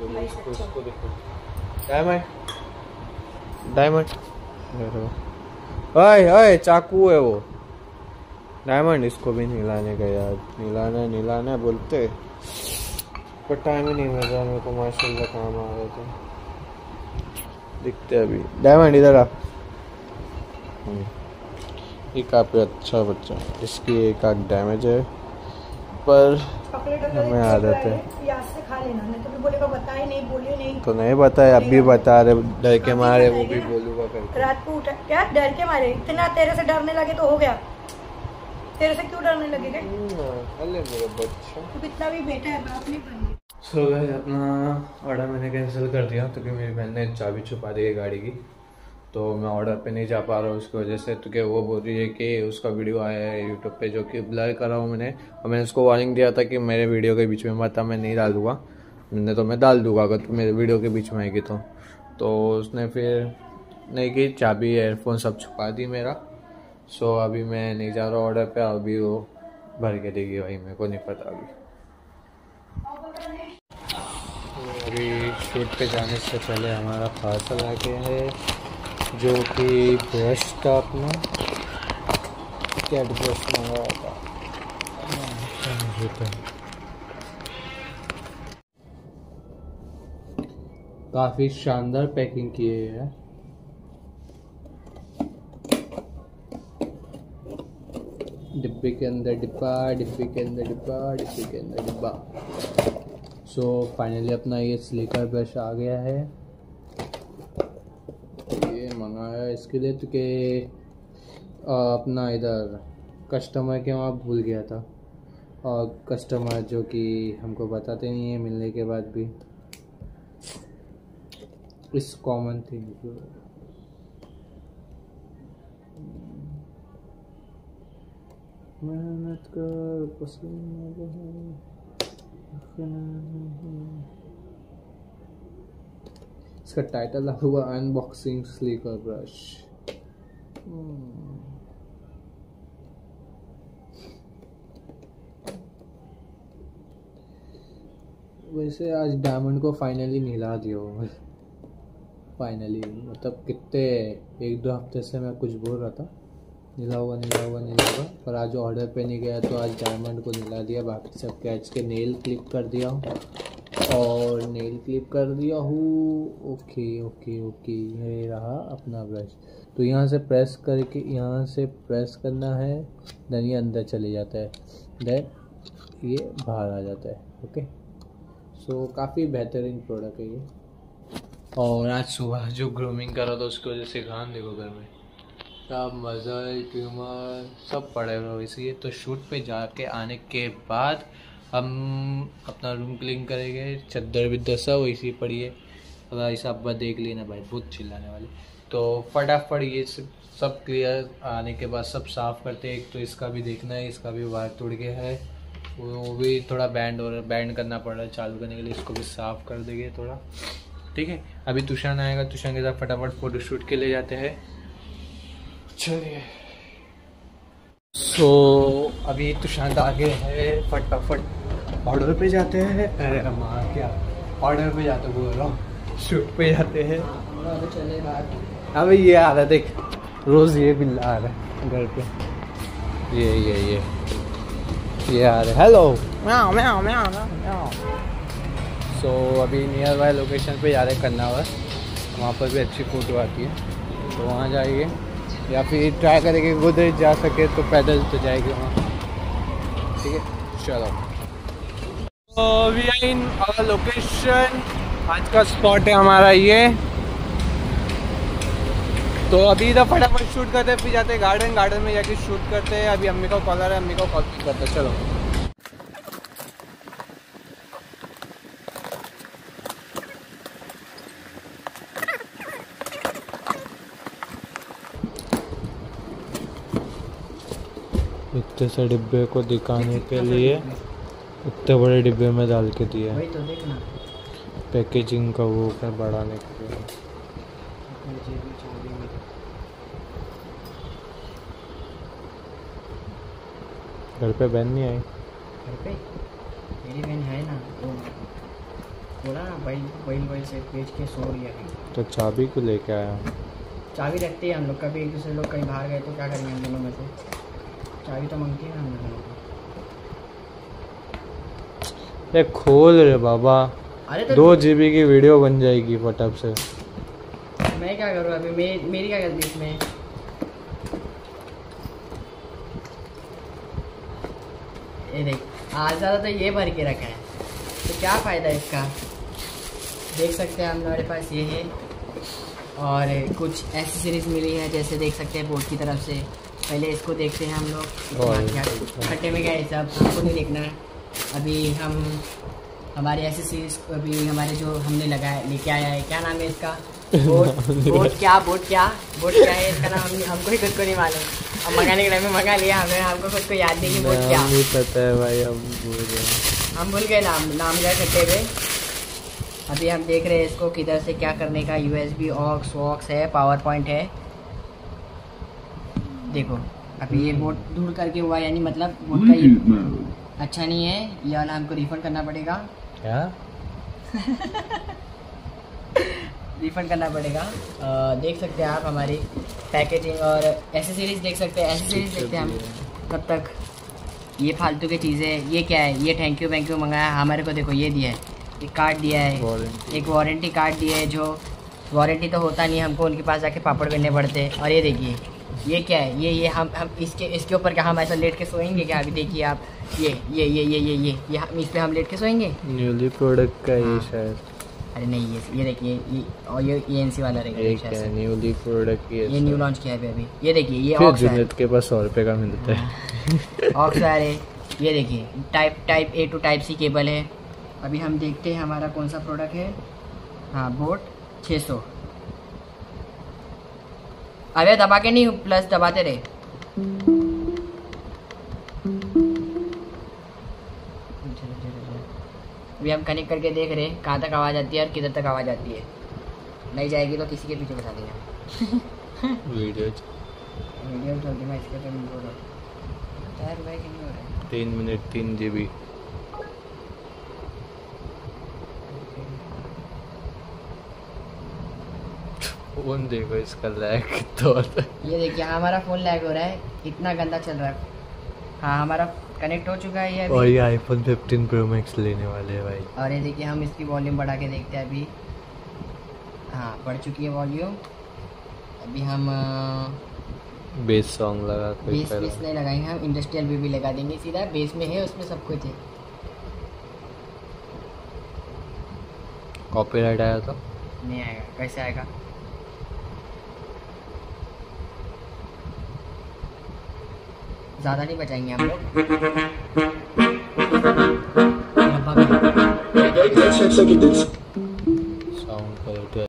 ये इसको इसको देखो डायमंड डायमंड ओए ओए चाकू है वो। डायमंड इसको भी नीलाने का यार। नीलाना नीलाना बोलते। पर टाइम ही नहीं मिल रहा मेरे को माशाल्लाह काम आ रहे थे दिखते अभी। डायमंड इधर आ। ये काफ़ी अच्छा बच्चा। इसकी एक आग डैमेज है। पर हमें आदत है। याद से नहीं तो बताए नहीं बोले नहीं। तो नहीं बताया अब भी बता रहे डर के मारे वो भी बोलूँगा करके। रात को उठा क्या डर के मारे? इतना तेरे से डरने लगे तो हो गया। तेरे से क्यों डरने लगेगा अरे मेरा बच्चा। तू कितना भी बेटा है बाप नहीं बन सो so, अपना ऑर्डर मैंने कैंसिल कर दिया क्योंकि मेरी बहन ने चाबी छुपा दी है गाड़ी की। तो मैं ऑर्डर पे नहीं जा पा रहा हूँ उसकी वजह से क्योंकि वो बोल रही है कि उसका वीडियो आया है यूट्यूब पे जो कि ब्लर करा हूँ मैंने। और मैंने उसको वार्निंग दिया था कि मेरे वीडियो के बीच में मत मैं नहीं डाल दूँगा मैंने तो मैं डाल दूँगा अगर तू मेरे वीडियो के बीच में आएगी तो। तो उसने फिर नहीं की, चाबी एयरफोन सब छुपा दी मेरा। सो अभी मैं नहीं जा रहा ऑर्डर पर अभी वो भर के देगी भाई, मेरे को नहीं पता अभी। अभी शूट पे जाने से पहले हमारा पार्सल आ गया है। जो कि ब्रश था अपना कैट ब्रश मंगाया था काफ़ी शानदार पैकिंग की है डिब्बे के अंदर डिब्बा, डिब्बे के अंदर डिब्बा, डिब्बे के अंदर डिब्बा। सो फाइनली अपना ये स्लीकर ब्रश आ गया है। ये मंगाया, इसके लिए तो कि अपना इधर कस्टमर के वहाँ भूल गया था। और कस्टमर जो कि हमको बताते नहीं है मिलने के बाद भी। इस कॉमन थिंग मेहनत कर, पसीना इसका टाइटल हुआ अनबॉक्सिंग स्लीकर ब्रश वैसे आज डायमंड को फाइनली मिला दियो फाइनली मतलब कितने, एक दो हफ़्ते से मैं कुछ बोल रहा था. नीला हुआ नीला हुआ नीला हुआ. पर आज ऑर्डर पे नहीं गया तो आज डायमंड को नीला दिया. बाकी सब कैच के नेल क्लिप कर दिया और नेल क्लिप कर दिया हूँ। ओके ओके ओके ये रहा अपना ब्रश तो यहाँ से प्रेस करके यहाँ से प्रेस करना है देन ये अंदर चले जाता है। देन ये बाहर आ जाता है ओके सो so, काफ़ी बेहतरीन प्रोडक्ट है ये। और आज सुबह जो ग्रूमिंग करा था उसकी वजह से घाम देखो घर में। सब मज़ल ट्यूमर सब पड़े हुए इसलिए तो शूट पे जाके आने के बाद हम अपना रूम क्लीन करेंगे चद्दर विद्दर सब वैसी पड़ी है अगर ऐसा आप देख लेना भाई बहुत चिल्लाने वाले। तो फटाफट ये सब सब क्लियर आने के बाद सब साफ़ करते हैं। एक तो इसका भी देखना है इसका भी वायर टूट गया है। वो भी थोड़ा बैंड और बैंड करना पड़ रहा है चालू करने के लिए इसको भी साफ़ कर देंगे थोड़ा। ठीक है अभी तुषान आएगा तुषान के साथ फटाफट फ़ोटो शूट के ले जाते हैं। चलिए। सो so, अभी तुषांत आगे है फटाफट ऑर्डर पे जाते हैं। अरे माँ क्या? ऑर्डर पे जाते बोल रहा हूँ। शूट पे जाते हैं। अबे ये आ रहा है देख। रोज़ ये बिल्ला आ रहा है घर पे। ये ये ये। ये आ रहा है। हेलो म्याओ सो अभी नियर बाय लोकेशन पे जा रहे हैं कन्नावर। वहाँ पर भी अच्छी फ़ोटो आती है। तो वहाँ जाइए। या फिर ट्राई करेंगे उधर जा सके तो पैदल तो जाएगी वहाँ। ठीक है? चलो। तो we are in our location आज का स्पॉट है हमारा ये। तो अभी इधर फटाफट शूट करते फिर जाते गार्डन गार्डन में जाके शूट करते हैं। अभी अम्मी का रहा है, अम्मी का कॉल पिक करते चलो। इतने से डिब्बे को दिखाने के लिए। इतने बड़े डिब्बे में डाल के दिया है। तो देखना। पैकेजिंग का वो है बढ़ाने के लिए घर पे बहन नहीं आई? घर पे? मेरी बहन है ना वो बोला ना वही वही वही से बेच के सो रही है। तो चाबी को लेके आया। चाबी रखते हैं हम लोग कभी एक दूसरे लोग कहीं बाहर गए तो क्या करेंगे हम दोनों में से? चाबी तो मांगती है ना हम दोनों ये खोल रे बाबा। अरे तो दो जीबी की वीडियो बन जाएगी फटअप से। मैं क्या करूँ अभी? मे, मेरी क्या गलती इसमें? ये देख आज ज़्यादा तो ये भर के रखा है। तो क्या फ़ायदा इसका? देख सकते हैं हमारे पास ये है। और कुछ एसेसरीज मिली है जैसे देख सकते हैं बोर्ड की तरफ़ से। पहले इसको देखते हैं हम लोग। खट्टे में क्या है सब? हमको नहीं देखना है। अभी हम हमारी एसेसरीज अभी हमारे जो हमने लगाया लेके आया है क्या नाम है इसका? बोट बोट क्या बोट क्या? बोट क्या है इसका नाम? हम, हमको ही खुद को नहीं मालूम। अब मंगाने के टाइम में मंगा लिया हमें हमको खुद को याद नहीं कि बोट क्या। नहीं पता है भाई हम भूल गए। हम भूल गए नाम नाम गए खट्टे पे। अभी हम देख रहे हैं इसको किधर से क्या करने का। U S B aux vox है पावर पॉइंट है। देखो अभी ये बोट दूर करके हुआ यानी मतलब बोट का ये अच्छा नहीं है ये वाला हमको रिफंड करना पड़ेगा। क्या? रिफंड करना पड़ेगा। अ, देख सकते हैं आप हमारी पैकेजिंग और एसेसरीज देख सकते हैं एसेसरीज देखते हैं हम तब तक ये फालतू की चीज़ें ये क्या है? ये थैंक यू वैंक यू मंगाया हमारे को देखो ये दिया है एक कार्ड दिया है. एक वारंटी कार्ड दिया है जो वारंटी तो होता नहीं हमको उनके पास जाके पापड़ बेलने पड़ते हैं। और ये देखिए ये क्या है? ये ये हम हम इसके इसके ऊपर क्या हम ऐसा लेट के सोएँगे क्या? अभी देखिए आप। ये ये ये ये ये ये ये हम इस पे हम लेट के सोएँगे? न्यूली प्रोडक्ट का ये हाँ। शायद। अरे नहीं ये ये देखिए ये और ये ये एनसी वाला रहेगा एक है न्यूली प्रोडक्ट ये ये न्यू लॉन्च किया है अभी ये देखिए ये ऑक्स जुनेद के पास सौ रुपये का मिलता है। ऑक्स है ये देखिए type type A to type C cable है। अभी हम देखते हैं हमारा कौन सा प्रोडक्ट है। हाँ बोट 600 अरे दबा के नहीं प्लस दबाते रहे। अभी हम कनेक्ट करके देख रहे हैं कहाँ तक आवाज़ आती है और किधर तक आवाज़ आती है। नहीं जाएगी तो किसी के पीछे बता देंगे वीडियो वीडियो में चलती मैं इसके तो नहीं बोल रहा टायर भाई नहीं हो रहा तीन मिनट तीन जी बी फ़ोन देखो इसका लैग है ये देखिए हमारा फ़ोन लैग हो रहा है इतना गंदा चल रहा है। हाँ हमारा कनेक्ट हो चुका है ये और ये आईफोन 15 प्रो मैक्स लेने वाले हैं भाई। और ये देखिए हम इसकी वॉल्यूम बढ़ा के देखते हैं अभी। हाँ बढ़ चुकी है वॉल्यूम अभी हम बेस सॉन्ग लगा कोई बेस बेस नहीं लगाएँगे हम इंडस्ट्रियल भी, भी लगा देंगे सीधा बेस में है उसमें सब कुछ है। कॉपीराइट आया तो? नहीं आएगा कैसे आएगा? ज़्यादा नहीं बचाएँगे हम लोग।